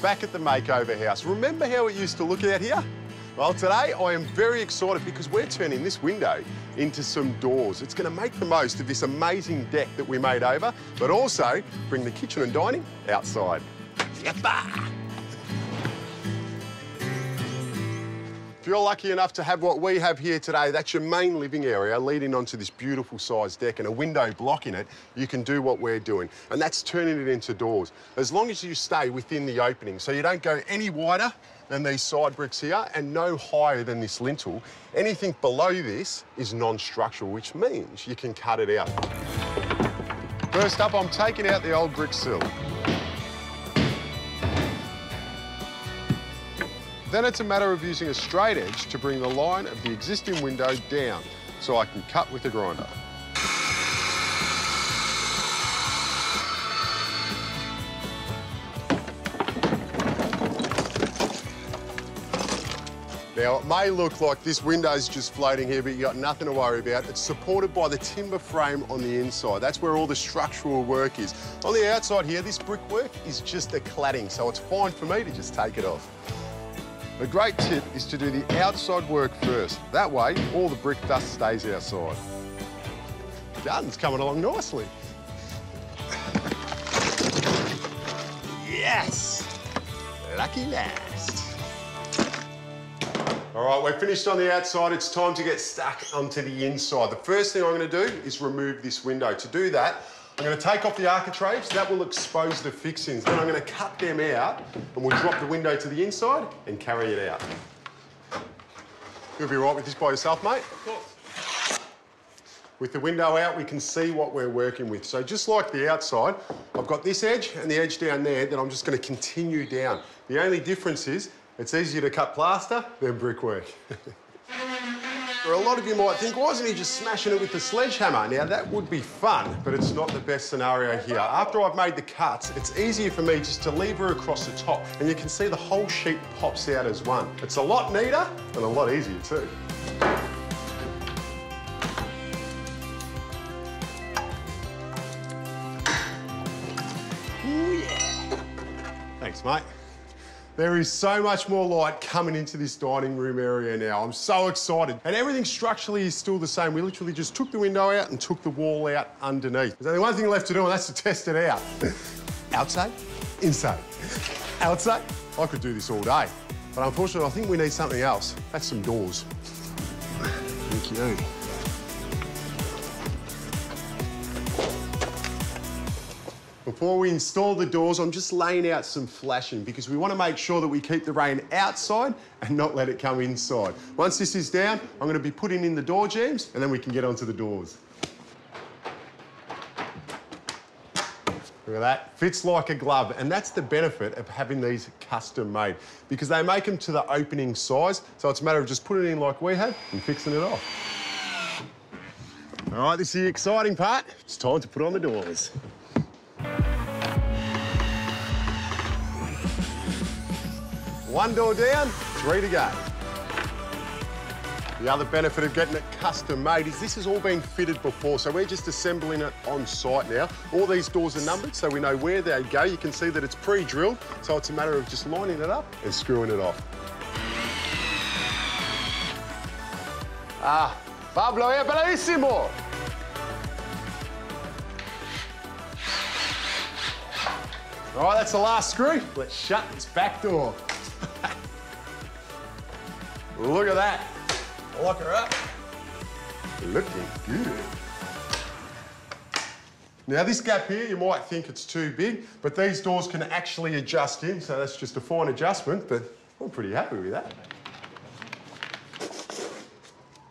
back at the Makeover House. Remember how it used to look out here? Well, today I am very excited because we're turning this window into some doors. It's going to make the most of this amazing deck that we made over, but also bring the kitchen and dining outside. Yappa! You're lucky enough to have what we have here today, that's your main living area leading onto this beautiful sized deck and a window blocking it, you can do what we're doing. And that's turning it into doors. As long as you stay within the opening, so you don't go any wider than these side bricks here and no higher than this lintel. Anything below this is non-structural, which means you can cut it out. First up, I'm taking out the old brick sill. Then it's a matter of using a straight edge to bring the line of the existing window down so I can cut with the grinder. Now, it may look like this window's just floating here, but you've got nothing to worry about. It's supported by the timber frame on the inside. That's where all the structural work is. On the outside here, this brickwork is just a cladding, so it's fine for me to just take it off. A great tip is to do the outside work first. That way, all the brick dust stays outside. Garden's coming along nicely. Yes! Lucky last. All right, we're finished on the outside. It's time to get stuck onto the inside. The first thing I'm gonna do is remove this window. To do that, I'm gonna take off the architraves. That will expose the fixings. Then I'm gonna cut them out and we'll drop the window to the inside and carry it out. You'll be right with this by yourself, mate? Of course. With the window out, we can see what we're working with. So just like the outside, I've got this edge and the edge down there that I'm just gonna continue down. The only difference is it's easier to cut plaster than brickwork. For a lot of you might think, why isn't he just smashing it with the sledgehammer? Now, that would be fun, but it's not the best scenario here. After I've made the cuts, it's easier for me just to lever across the top, and you can see the whole sheet pops out as one. It's a lot neater and a lot easier too. Ooh, yeah. Thanks, mate. There is so much more light coming into this dining room area now. I'm so excited. And everything structurally is still the same. We literally just took the window out and took the wall out underneath. There's only one thing left to do, and that's to test it out. Outside, inside. Outside, I could do this all day. But unfortunately, I think we need something else. That's some doors. Thank you. Before we install the doors, I'm just laying out some flashing because we want to make sure that we keep the rain outside and not let it come inside. Once this is down, I'm going to be putting in the door jambs and then we can get onto the doors. Look at that, fits like a glove. And that's the benefit of having these custom made because they make them to the opening size. So it's a matter of just putting it in like we have and fixing it off. All right, this is the exciting part. It's time to put on the doors. One door down, three to go. The other benefit of getting it custom made is this has all been fitted before, so we're just assembling it on site now. All these doors are numbered, so we know where they go. You can see that it's pre-drilled, so it's a matter of just lining it up and screwing it off. Ah, Pablo è bellissimo! All right, that's the last screw. Let's shut this back door. Look at that. Lock her up. Looking good. Now, this gap here, you might think it's too big, but these doors can actually adjust in, so that's just a fine adjustment, but I'm pretty happy with that.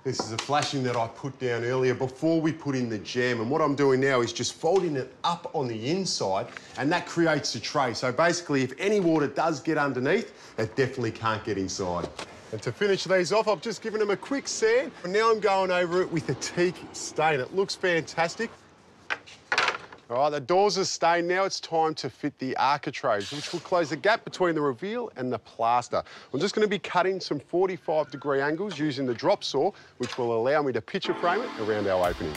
This is a flashing that I put down earlier before we put in the jamb. And what I'm doing now is just folding it up on the inside and that creates a tray. So basically, if any water does get underneath, it definitely can't get inside. And to finish these off, I've just given them a quick sand. And now I'm going over it with a teak stain. It looks fantastic. All right, the doors are stained. Now it's time to fit the architraves, which will close the gap between the reveal and the plaster. I'm just going to be cutting some 45 degree angles using the drop saw, which will allow me to picture frame it around our opening.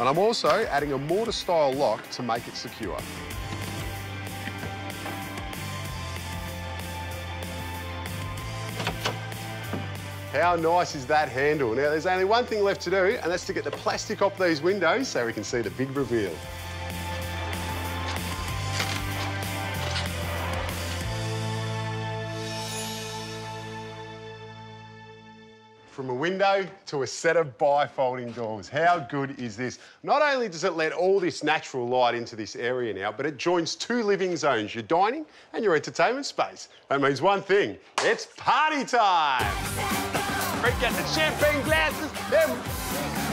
And I'm also adding a mortise-style lock to make it secure. How nice is that handle? Now, there's only one thing left to do, and that's to get the plastic off these windows so we can see the big reveal. From a window to a set of bifolding doors. How good is this? Not only does it let all this natural light into this area now, but it joins two living zones, your dining and your entertainment space. That means one thing, it's party time! Break out the champagne glasses.